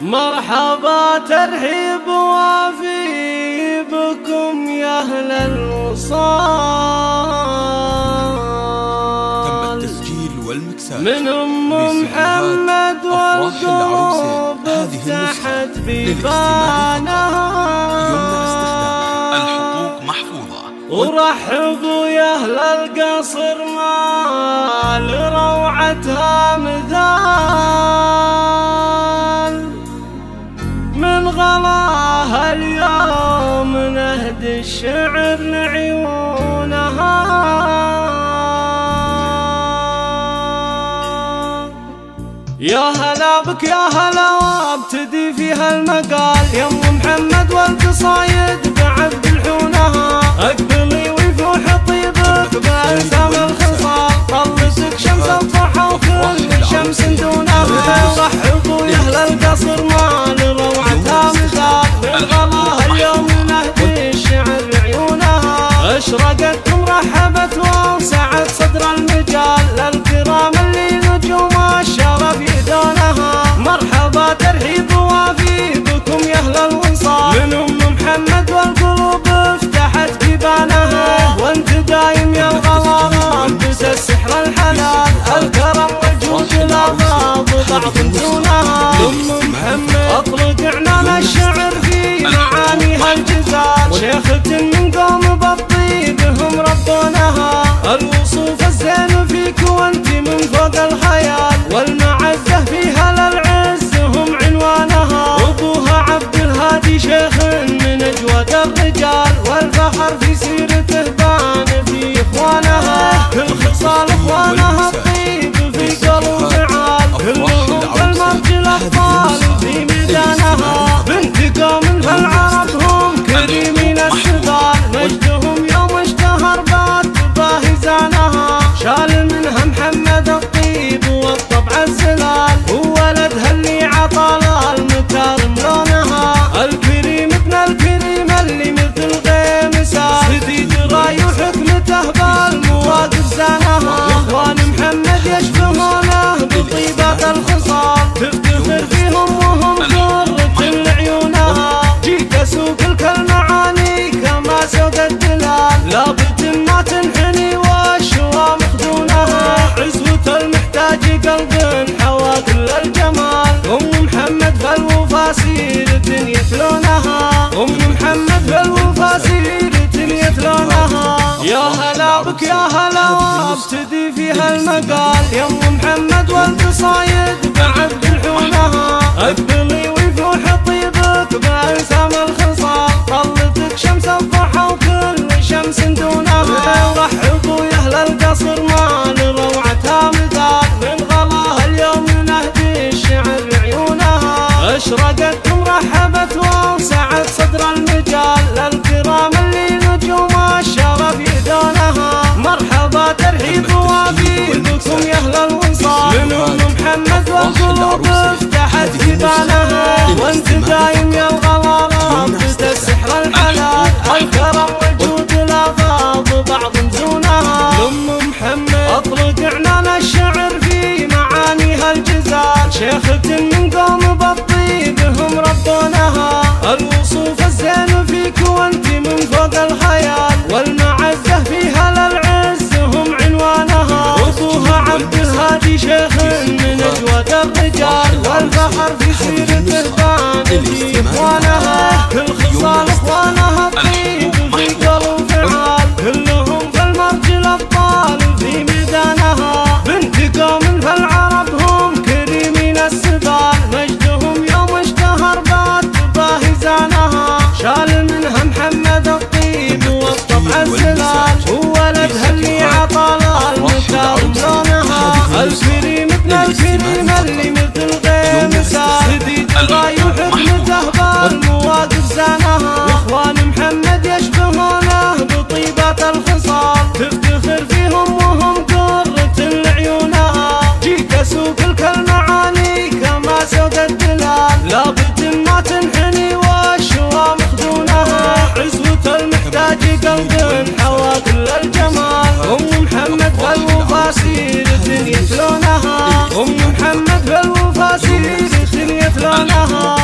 مرحبا ترحيب وافي بكم يا أهل الوصال. تم التسجيل والمكساج. من أم محمد والقلوب تحت بيبانها الحقوق محفوظة. ورحبوا يا أهل القصر ما لروعتها مثال يا هلا بك يا هلا وابتدي فيها المقال يا ام محمد والقصايد بعد الحونها اقبلي ويفوح طيبك بألسام الخصال. طلتك شمس الضحى وكل شمس دونها. رحبوا يا أهل القصر ما لروعتها مثال. من غلاها اليوم نهدي الشعر عيونها. أشرقت الجزال شيخة من قوم بالطيب هم ربونها الوصوف الزين فيك وانت من فوق الخيال. والمعزة فيها للعز هم عنوانها. ابوها عبد الهادي شيخ من أجود الرجال. والفخر قلب حوى كل الجمال. أم محمد فالوفا سيرة يتلونها أم محمد فالوفا سيرة يتلونها يا هلا بك يا هلا وابتدي فيها المقال يا أم محمد والقصايد بعد الحونها اقبلي والقلوب الرجال والفخر في سيرته بان في اخوانها كل ما تنحني والشوام خذونها عزوة المحتاج قلب حوى كل الجمال. أم محمد بالوفاسير الدنيا لونها. أم محمد بالوفاسير الدنيا لونها.